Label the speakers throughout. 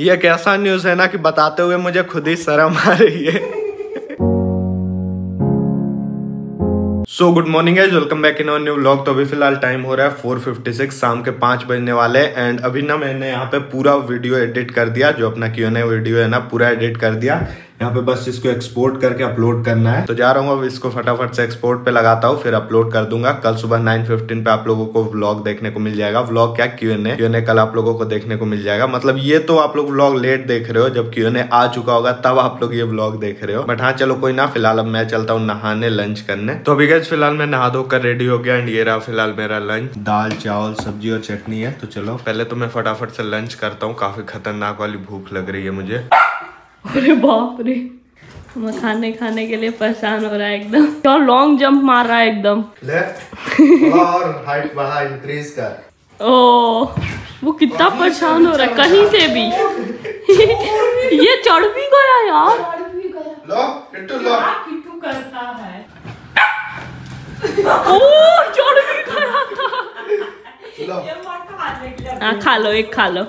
Speaker 1: ये कैसा न्यूज़ है ना कि बताते हुए मुझे खुद ही शर्म आ रही है। So good morning as welcome back in new vlog तो अभी फ़िलहाल टाइम हो रहा है 4:56 शाम के पाँच बजने वाले एंड अभी ना मैंने यहाँ पे पूरा वीडियो एडिट कर दिया, जो अपना क्यों वीडियो है ना, पूरा एडिट कर दिया। यहाँ पे बस इसको एक्सपोर्ट करके अपलोड करना है। तो जा रहा हूँ अब इसको फटाफट से एक्सपोर्ट पे लगाता हूँ, फिर अपलोड कर दूँगा। कल सुबह 9:15 पे आप लोगों को व्लॉग देखने को मिल जाएगा। व्लॉग क्या? क्यू एन एन कल आप लोगों को देखने को मिल जाएगा। मतलब ये तो आप लोग व्लॉग लेट देख रहे हो। जब क्यू एन आ चुका होगा, तब आप लोग ये व्लॉग देख रहे हो। बट हाँ चलो कोई ना, फ़िलहाल अब मैं चलता हूँ नहाने लंच करने। तो अभी गज फ़िलहाल मैं नहा धोकर रेडी हो गया एंड ये रहा फ़िलहाल मेरा लंच दाल, चावल, सब्ज़ी और चटनी है। तो चलो, पहले तो मैं फटाफट से लंच करता हूँ। काफ़ी खतरनाक वाली भूख लग रही है मुझे।
Speaker 2: अरे बाप रे। मैं खाने खाने के लिए परेशान हो रहा है एकदम। क्या लॉन्ग जंप मार रहा है एकदम।
Speaker 1: ले और हाइट बढ़ा इंक्रीज कर।
Speaker 2: ओ वो कितना परेशान हो रहा है कहीं से भी। ये चढ़ भी गया यार।
Speaker 1: लो किट्टू लो।
Speaker 2: किट्टू करता है? ओ चढ़ भी गया था। हाँ खा लो एक खा लो।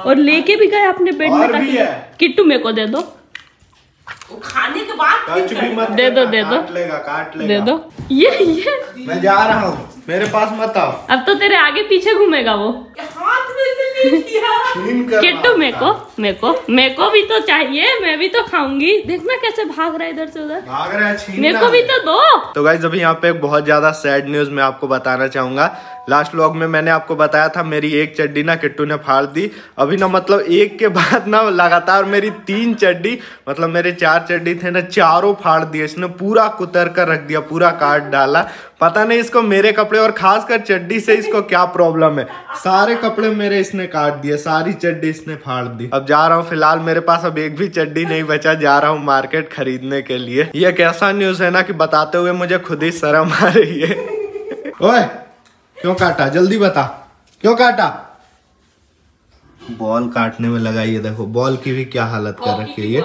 Speaker 2: और लेके भी गए अपने पेट में ताकि-
Speaker 1: है।
Speaker 2: किट्टू मेरे को दे दो।
Speaker 3: वो खाने के बाद
Speaker 1: टच भी मत
Speaker 2: दे दो, दे दो।
Speaker 1: लेगा काट लेगा।
Speaker 2: दे। दो ये ये।
Speaker 1: मैं जा रहा हूँ। मेरे पास मत आओ।
Speaker 2: अब तो तेरे आगे पीछे घूमेगा वो।
Speaker 3: हाथ में से ले लिया।
Speaker 1: छीन कर
Speaker 2: किट्टू मेरे को मेरे को मेरे को भी तो चाहिए मैं भी तो खाऊँगी। देखना कैसे भाग रहा है इधर से उधर।
Speaker 1: भाग रहा है
Speaker 2: मेरे को भी तो दो।
Speaker 1: तो गाइज़ अभी यहाँ पे एक बहुत ज़्यादा सैड न्यूज़ मैं आपको बताना चाहूँगा। लास्ट व्लॉग में मैंने आपको बताया था, मेरी एक चड्डी ना किट्टू ने फाड़ दी। अभी ना मतलब एक के बाद ना लगातार मेरी तीन चड्डी मतलब मेरे चार चड्डी थे ना, चारों फाड़ दिए। इसने पूरा कुतर कर रख दिया, पूरा काट डाला। पता नहीं इसको मेरे कपड़े और खासकर चड्डी से इसको क्या प्रॉब्लम है। सारे कपड़े मेरे इसने काट दिए, सारी चड्डी इसने फाड़ दी। अब जा रहा हूँ फ़िलहाल, मेरे पास अब एक भी चड्डी नहीं बचा, जा रहा हूँ मार्केट खरीदने के लिए। ये कैसा न्यूज़ है ना कि बताते हुए मुझे खुद ही शर्म आ रही है। ओए! क्यों काटा? जल्दी बता। क्यों काटा? बॉल काटने में लगा ये देखो बॉल की भी क्या हालत कर रखी है ये।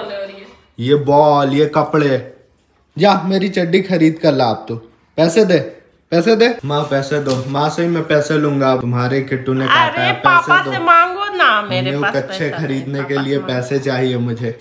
Speaker 1: ये। बॉल ये कपड़े। जा मेरी चड्डी खरीद कर ला आप तो। पैसे दे पैसे दे। माँ पैसे दो। माँ से ही मैं पैसे लूँगा। तुम्हारे किट्टू ने काटा
Speaker 3: अरे
Speaker 1: है
Speaker 3: पापा
Speaker 1: पैसे
Speaker 3: से
Speaker 1: दो
Speaker 3: मांगो ना मेरे पास
Speaker 1: कच्चे खरीदने के लिए पैसे चाहिए मुझे।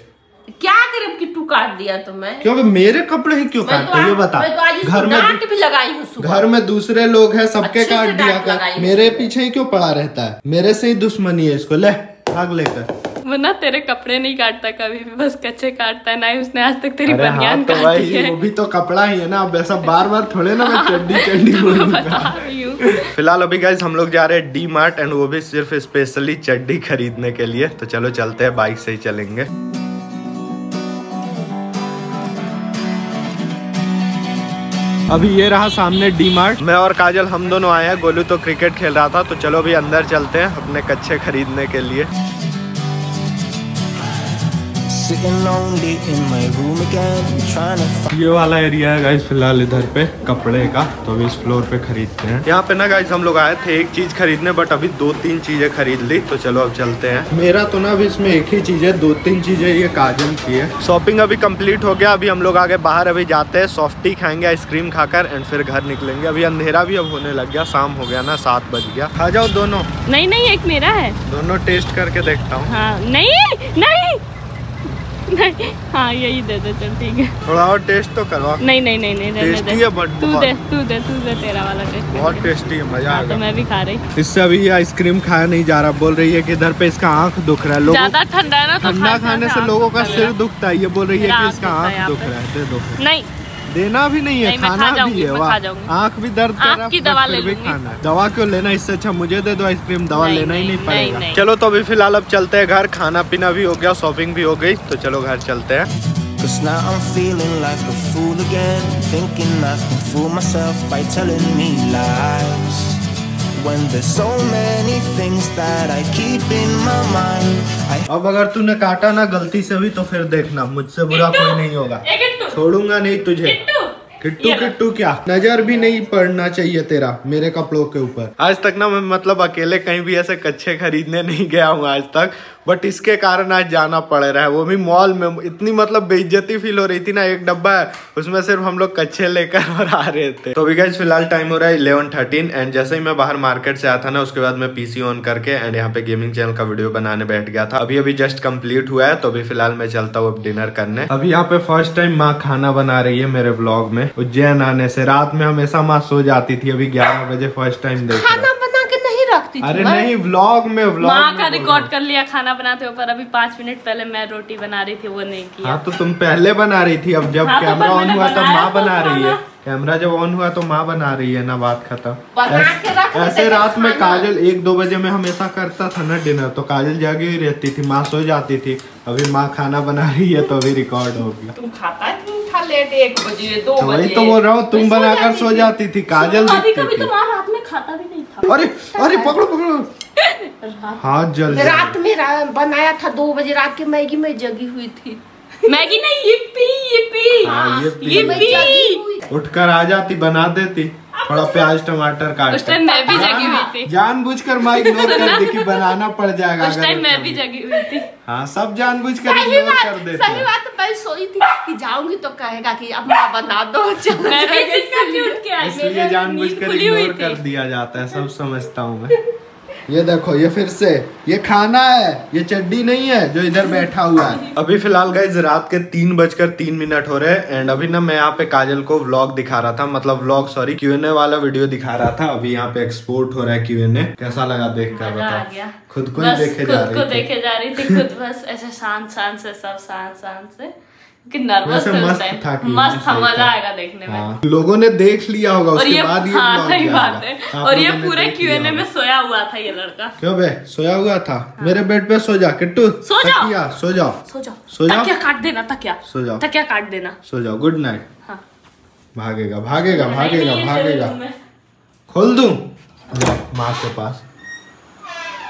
Speaker 3: काट दिया तुम्हें
Speaker 1: क्योंकि मेरे कपड़े ही क्यों
Speaker 3: मैं तो
Speaker 1: काटते ये बता।
Speaker 3: मैं तो आज
Speaker 1: घर में
Speaker 3: डांट भी लगाई हूँ
Speaker 1: घर में दूसरे लोग हैं सबके काट दिया कर। मेरे पीछे ही क्यों पड़ा रहता है? मेरे से ही दुश्मनी है इसको। ले भाग लेकर।
Speaker 2: वरना तेरे कपड़े नहीं काटता कभी भी बस कच्चे काटता है। ना ही उसने आज तक तेरी
Speaker 1: अरे हाँ तो
Speaker 2: काटी
Speaker 1: भाई
Speaker 2: है।
Speaker 1: वो भी तो कपड़ा ही है ना। अब ऐसा बार बार थोड़े ना मैं चड्डी चड्डी बोलूँगा।
Speaker 2: हूँ।
Speaker 1: फ़िलहाल अभी गाइज़ हम लोग जा रहे हैं डी मार्ट एंड वो भी सिर्फ़ स्पेशली चड्डी खरीदने के लिए। तो चलो चलते हैं बाइक से ही चलेंगे। अभी ये रहा सामने डी मार्ट मैं और काजल, हम दोनों आए हैं। गोलू तो क्रिकेट खेल रहा था तो चलो अभी अंदर चलते हैं अपने कच्चे खरीदने के लिए। ये वाला एरिया है गाइज़ फ़िलहाल इधर पे कपड़े का। तो अभी इस फ्लोर पे खरीदते हैं। यहाँ पे ना गाइज़ हम लोग आए थे एक चीज़ खरीदने बट अभी दो तीन चीज़ें खरीद ली तो चलो अब चलते हैं। मेरा तो ना अभी इसमें एक ही चीज़ है दो तीन चीज़ें ये काजल की है। शॉपिंग अभी कंप्लीट हो गया अभी हम लोग आगे बाहर अभी जाते हैं सॉफ्टी खाएँगे आइसक्रीम खाकर एंड फिर घर निकलेंगे। अभी अंधेरा भी अब होने लग गया शाम हो गया ना सात बज गया। खा जाओ दोनों।
Speaker 2: नहीं नहीं एक मेरा है।
Speaker 1: दोनों टेस्ट करके देखता हूँ।
Speaker 2: हाँ नहीं नहीं नहीं। हाँ यही दे दे चल ठीक है।
Speaker 1: थोड़ा और टेस्ट तो करवा।
Speaker 2: नहीं नहीं नहीं नहीं
Speaker 1: टेस्टी
Speaker 2: दे
Speaker 1: है बट
Speaker 2: तू दे तू दे तू दे तेरा वाला टेस्ट
Speaker 1: बहुत टेस्टी है मज़ा आ
Speaker 2: हाँ तो मैं भी खा रही।
Speaker 1: इससे अभी ये आइसक्रीम खाया नहीं जा रहा बोल रही है कि इधर पे इसका आँख दुख रहा है। लोग
Speaker 2: ज़्यादा ठंडा है ना तो
Speaker 1: ठंडा
Speaker 2: खाने
Speaker 1: से लोगों का सिर दुखता है ये बोल रही है की इसका आँख दुख रहा है।
Speaker 2: नहीं
Speaker 1: देना भी नहीं है
Speaker 2: नहीं,
Speaker 1: खाना
Speaker 2: खा
Speaker 1: भी
Speaker 2: जाऊँगी,
Speaker 1: है
Speaker 2: मैं
Speaker 1: वाह आँख भी दर्द कर
Speaker 2: आँख
Speaker 1: रहा है,
Speaker 2: की दवा ले।
Speaker 1: खाना है दवा क्यों लेना इससे अच्छा मुझे दे दो आइसक्रीम दवा
Speaker 2: नहीं,
Speaker 1: लेना ही नहीं
Speaker 2: नहीं,
Speaker 1: पड़ेगा
Speaker 2: नहीं।
Speaker 1: चलो तो अभी फ़िलहाल अब चलते हैं घर खाना पीना भी हो गया शॉपिंग भी हो गई तो चलो घर चलते हैं
Speaker 4: Cause now I'm feeling like a fool again. Thinking I can fool myself by telling me lies. When there's so many things that I keep in my mind. I
Speaker 1: अब अगर तूने काटा ना गलती से भी तो फिर देखना मुझसे बुरा कोई नहीं होगा छोड़ूँगा नहीं तुझे
Speaker 2: किट्टू
Speaker 1: किट्टू क्या? नज़र भी नहीं पड़ना चाहिए तेरा मेरे कपड़ों के ऊपर। आज तक ना मैं मतलब अकेले कहीं भी ऐसे कच्चे खरीदने नहीं गया हूँ आज तक बट इसके कारण आज जाना पड़ रहा है। वो भी मॉल में इतनी मतलब बेइज्जती फील हो रही थी ना एक डब्बा है उसमें सिर्फ़ हम लोग कच्चे लेकर और आ रहे थे। तो अभी फ़िलहाल टाइम हो रहा है इलेवन थर्टीन एंड जैसे ही मैं बाहर मार्केट से आया था ना उसके बाद मैं पीसी ऑन करके एंड यहाँ पे गेमिंग चैनल का वीडियो बनाने बैठ गया था। अभी अभी जस्ट कंप्लीट हुआ है तो अभी फ़िलहाल मैं चलता हूँ डिनर करने। अभी यहाँ पे फ़र्स्ट टाइम माँ खाना बना रही है मेरे ब्लॉग में। उज्जैन आने से रात में हमेशा माँ सो जाती थी अभी ग्यारह बजे फ़र्स्ट टाइम देख
Speaker 3: खाना बना के नहीं रखती
Speaker 1: अरे नहीं व्लॉग में व्लॉग
Speaker 2: माँ का रिकॉर्ड कर लिया खाना बनाते हो पर अभी पाँच मिनट पहले मैं रोटी बना रही थी वो नहीं। किया।
Speaker 1: हाँ तो तुम पहले बना रही थी अब जब
Speaker 2: हाँ, तो
Speaker 1: कैमरा ऑन हुआ तब माँ
Speaker 2: तो
Speaker 1: बना रही है। कैमरा जब ऑन हुआ तो माँ बना रही है ना बात खत्म। ऐस-
Speaker 3: के
Speaker 1: रात में काजल एक दो बजे में हमेशा करता था ना डिनर तो काजल जागी हुई रहती थी माँ सो जाती थी। अभी माँ खाना बना रही है तो अभी रिकॉर्ड हो गया।
Speaker 3: तुम खाता है? लेट एक बजे दो
Speaker 1: तो
Speaker 3: बजे।
Speaker 1: वही तो बोल रहा हूँ तुम बनाकर सो जाती थी काजल
Speaker 2: कभी कभी
Speaker 1: थी।
Speaker 2: तो रात में खाता भी नहीं था।
Speaker 1: अरे अरे पकड़ो पकड़ो। हाथ जल
Speaker 3: रात में बनाया था दो बजे रात के मैगी में जगी हुई थी।
Speaker 2: मैगी नहीं ये पी
Speaker 1: ये पी।
Speaker 2: ये पी।
Speaker 1: उठकर आ जाती बना देती। थोड़ा प्याज टमाटर काट
Speaker 2: उस टाइम मैं भी जगी हुई थी।
Speaker 1: जानबूझकर माइक इग्नोर कर दी कि बनाना पड़ जाएगा
Speaker 2: उस टाइम मैं भी जगी हुई थी।
Speaker 1: हाँ सब जान
Speaker 3: सही
Speaker 1: इग्नोर कर देते
Speaker 3: सही बात तो पहले सोई थी कि जाऊँगी तो कहेगा कि अब मैं बना दो
Speaker 2: मैं भी इसी उठ के आई
Speaker 1: इसलिए
Speaker 2: जानबूझ हुई
Speaker 1: इग्नोर कर दिया जाता है सब समझता हूँ मैं। ये देखो ये फिर से ये खाना है ये चड्डी नहीं है जो इधर बैठा हुआ है। अभी फ़िलहाल गाइज़ रात के तीन बजकर तीन मिनट हो रहे हैं एंड अभी ना मैं यहाँ पे काजल को व्लॉग दिखा रहा था मतलब vlog sorry Q and A वाला वीडियो दिखा रहा था अभी यहाँ पे एक्सपोर्ट हो रहा है क्यूएनए कैसा लगा देख कर
Speaker 2: गया।
Speaker 1: खुद को ही देखे जा
Speaker 2: को
Speaker 1: रही थी।
Speaker 2: देखे जा रही थी खुद बस ऐसे शांत शांत से सब शांत शांत से। कि नर्वस
Speaker 1: वैसे मस्त था
Speaker 2: मस्त था मज़ा आएगा देखने में।
Speaker 1: हाँ। लोगों ने देख लिया होगा
Speaker 2: और
Speaker 1: उसके
Speaker 2: ये
Speaker 1: बाद ये
Speaker 2: हाँ सही बात है। और ये पूरे
Speaker 1: देख
Speaker 2: क्यूएनए
Speaker 1: लिया
Speaker 2: में सोया हुआ था ये लड़का।
Speaker 1: क्यों बे? सोया हुआ था। मेरे बेड पे सो जा किट्टू।
Speaker 2: हाँ। सो जाओ।
Speaker 1: सो जाओ।
Speaker 2: सो जाओ।
Speaker 1: सो जाओ।
Speaker 2: तकिया काट देना तकिया।
Speaker 1: सो जाओ।
Speaker 2: तकिया काट देना।
Speaker 1: सो जाओ गुड नाइट
Speaker 2: हाँ।
Speaker 1: भागेगा भागेगा भागेगा भागेगा। खोल दू? माँ के पास।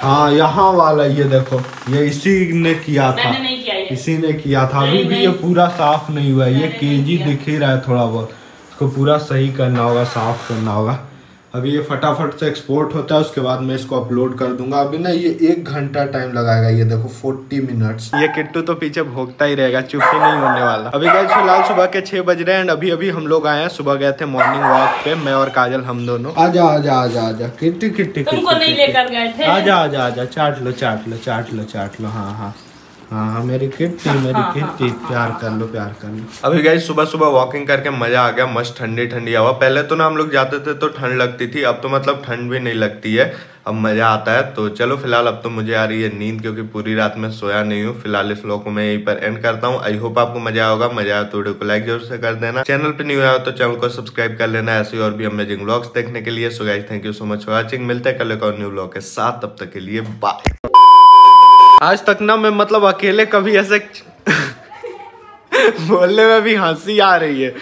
Speaker 1: हाँ यहाँ वाला ये देखो। ये इसी ने किया था।
Speaker 2: मैंने किया
Speaker 1: इसी ने किया था। अभी भी ये पूरा साफ़ नहीं हुआ है। ये
Speaker 2: नहीं
Speaker 1: केजी दिख ही रहा है थोड़ा बहुत। इसको पूरा सही करना होगा साफ़ करना होगा। अभी ये फटाफट से एक्सपोर्ट होता है उसके बाद मैं इसको अपलोड कर दूँगा। अभी ना ये एक घंटा टाइम लगाएगा ये देखो 40 मिनट्स ये किट्टू तो पीछे भोगता ही रहेगा चुप ही नहीं होने वाला। अभी गए फ़िलहाल सुबह के छह बज रहे हैं and अभी अभी हम लोग आए हैं सुबह गए थे मॉर्निंग वॉक पे मैं और काजल हम दोनों। आजा आजा आजा आजा। किट्टी किट्टी
Speaker 2: तुमको नहीं लेकर गए थे?
Speaker 1: आजा आजा आजा चाट लो चाट लो चाट लो चाट लो। हाँ हाँ। हाँ हाँ मेरी किट्टी मेरी
Speaker 2: हाँ,
Speaker 1: किट्टी प्यार कर लो प्यार कर लो। अभी गई सुबह सुबह वॉकिंग करके मज़ा आ गया मस्त ठंडी ठंडी हवा। पहले तो ना हम लोग जाते थे तो ठंड लगती थी अब तो मतलब ठंड भी नहीं लगती है। अब मज़ा आता है तो चलो फ़िलहाल अब तो मुझे आ रही है नींद क्योंकि पूरी रात में सोया नहीं हूँ। फ़िलहाल इस व्लॉग को मैं यहीं पर एंड करता हूँ। आई होप आपको मज़ा होगा। मज़ा आया तो वीडियो को लाइक ज़रूर से कर देना। चैनल पे न्यू आया तो चैनल को सब्सक्राइब कर लेना। ऐसे और भी अमेजिंग व्लॉग्स देखने के लिए। So guys thank you so much for watching मिलते हैं कल एक और न्यू व्लॉग के साथ। तब तक के लिए बाय आज तक ना मैं मतलब अकेले कभी ऐसे बोलने में भी हँसी आ रही है।